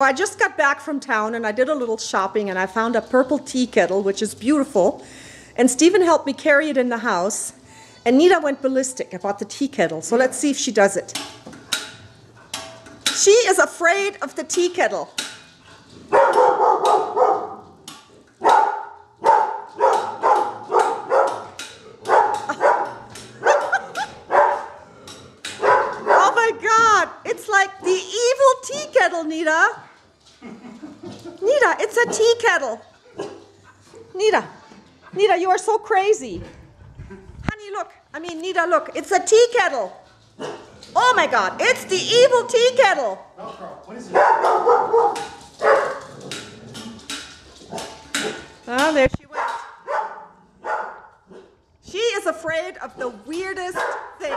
I just got back from town and I did a little shopping and I found a purple tea kettle, which is beautiful. And Stephen helped me carry it in the house. And Nita went ballistic about the tea kettle. So let's see if she does it. She is afraid of the tea kettle. tea kettle, Nita. Nita, it's a tea kettle. Nita, Nita, you are so crazy. Honey, look. I mean, Nita, look. It's a tea kettle. Oh my God, it's the evil tea kettle. Oh, there she went. She is afraid of the weirdest things.